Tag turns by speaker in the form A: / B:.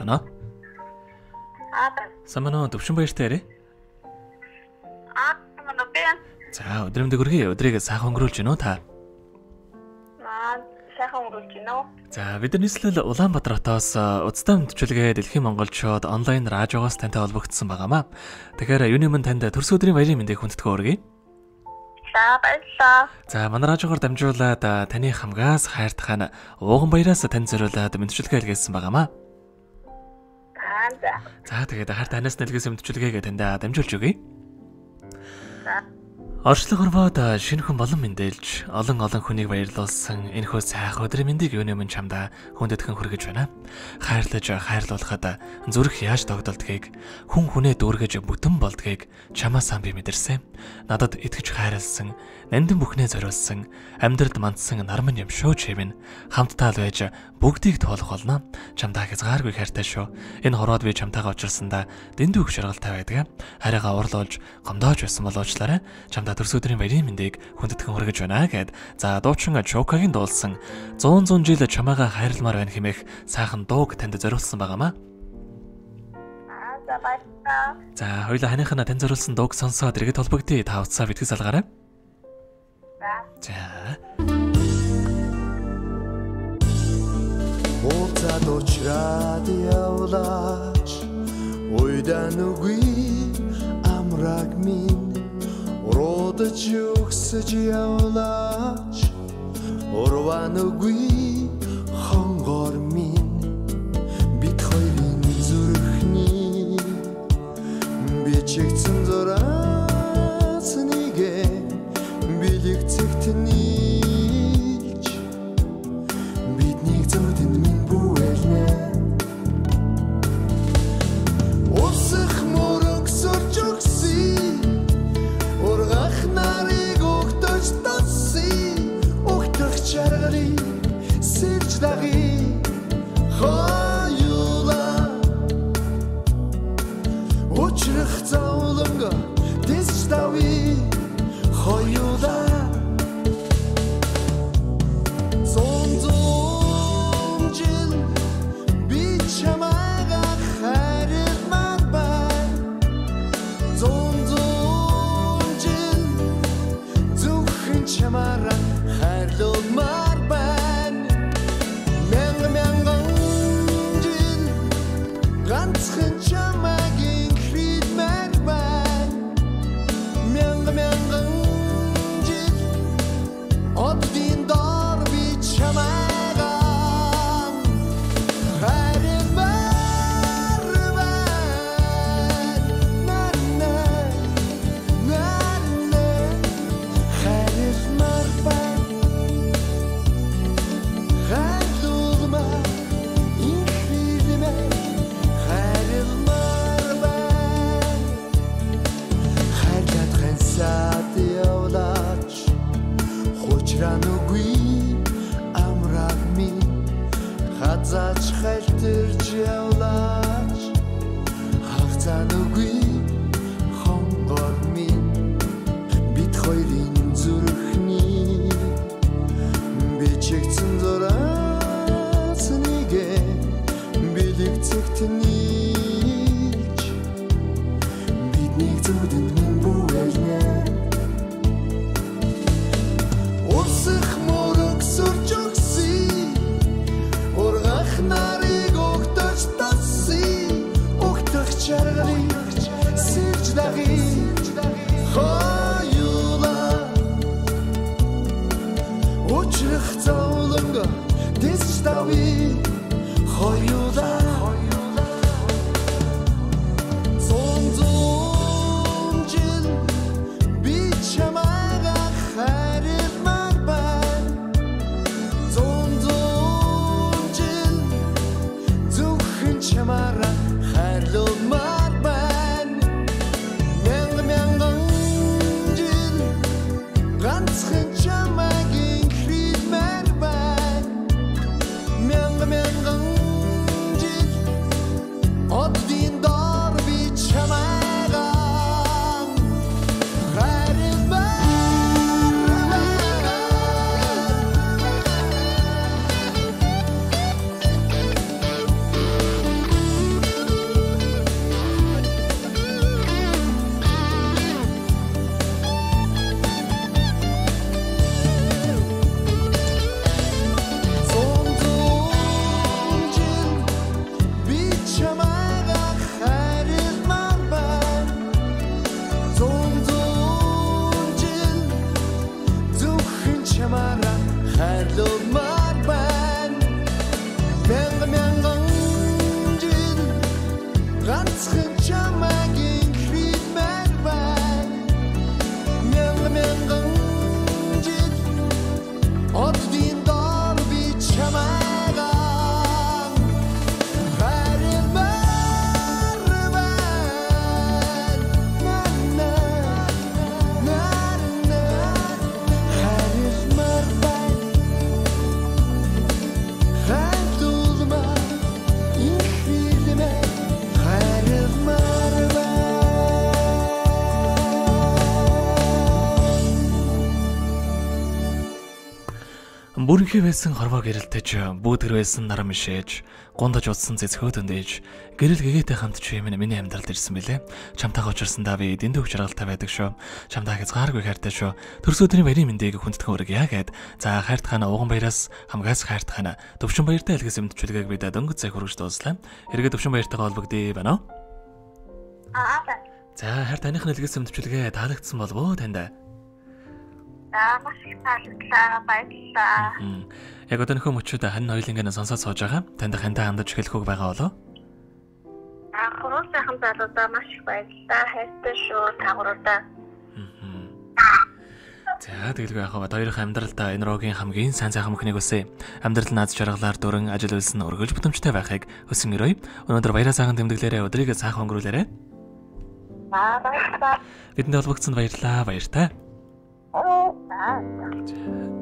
A: Ано.
B: Аа.
A: Самано төвшин баяртай ярэ.
B: Аа, манай би.
A: За өдрөмдөг өргөе. Өдрийг сайхан өнгөрүүлж гинөө та.
B: Аа, сайхан өнгөрүүлж гинөө.
A: За бид нар нийслэл Улаанбаатар хотоос уцтай мэдчилгээ Дэлхийн монголчууд онлайн радиогоос тантай холбогдсон байгаамаа. Тэгэхээр юуны мөн танд төрс өдрийн баярын мэндийг хүндэтгэн өргөе.
B: За баярлалаа.
A: За манай радиогоор дамжуулаад таны хамгаас хайртах нь ууган баяраас тань зориулаад мэдчилгээ илгээсэн байгаамаа.
B: За.
A: Тэгээд харт танаас нэлгээс мэдчилгээгээ танд дамжуулж өгье.
B: За.
A: Орчлог хорвоод шинэ хүн болон мэндэлж олон олон хүнийг баярлуулсан энэхүү сайхан өдрийн мэндийг юуны мөн чамда хүндэтгэн хүргэж байна. Хайрлаж хайрлуулахад зүрх яаж тогтолдгийг хүн хүнээ дүүргэж бүтэн болдгийг чамаас сан би мэдэрсэн. Надад итгэж хайрлсан, нандин бүхнээ зориулсан, амьдралд мандсан нарман юм шүү чимэн хамтдаа л байж бүгдийг тоолох болно. Чамдаа хязгааргүй хайртай шүү. Энэ хорвоод би чамтайгаа уулзсандаа дэндүү их шаргалтай байдаг. Хараагаа урлуулж, гомдоож байсан бол уучлаарай. Чамдаа төрс өдрийн баярын мэндийг хүндэтгэн хүргэж байна гэд. За дуучин Чокагийн дуулсан 100 100 жил чамаагаа хайрламаар байна хэмээх сайхан дууг танд зориулсан байгаамаа.
B: Аа, за баярлалаа.
A: За хоёулаа ханыхаа тань зориулсан дууг сонсоод иргэд холбогдъё. Та утсаа битгий салгаарай.
B: За.
C: Уулзаад уучраад явлаач Уйдан үгүй амраг минь Уруудаж өгсөж явлаач Урван үгүй I know green. Өгтөх чаргалыг сэрж дагий Хоёула Учрах зовлонго тэс
A: Үнхий байсан хорвоо гэрэлтэж бүүдгэр байсан наран мишээж гундаж удсан цэцгөө дөндөөж гэрэл гэгээтэй хамт чи юм миний амьдралд ирсэн билээ. Чамтайгаа учирсандаа би дэндүү жаргалтай байдаг шүү. Чамтаа хязгааргүй хайртай шүү. Төрс өдрийн баярын мэндийг хүндэтгэн өргөе гэд. За хайрт хаана ууган баяраас хамгаас хайрт хаана төвшин баяртай илгэс өмдчүүлгээг бид дөнгөж цаг хүргэж дууслаа. Эргээд төвшин баяртайгаа холбогдъё байна уу?
B: Аа.
A: За хайр таних нэлгээс өмдчүүлгээ таалагдсан болов уу танд?
B: За маш их таалагдлаа. Баярлалаа.
A: Яг одоо нөхөө мөчүүд хань хоёлынгийн сонсоод сууж байгаа. Танд хандаа хандаж эхлэх үг байгаа болоо?
B: Аа, хуруу сайхан залуудаа маш их баярлалаа. Хайртай шүү. Тагууруудаа.
A: За тэгэлгүй яхаа бат хоёрын амьдралдаа энэ рогийн хамгийн сайн сайхан мөхнийг өсөө. Амьдрал наад жаргалаар дуран ажил үйлс нь өргөж бүтэмжтэй байхыг хүсэн өрөөе. Өнөөдөр баяраа сайхан тэмдэглээрээ өдрийг сайхан өнгөрүүлээрэ.
B: Аа, баярлалаа.
A: Бидэнд холбогдсонд баярлалаа. Баяртай.
B: Аа.
A: За.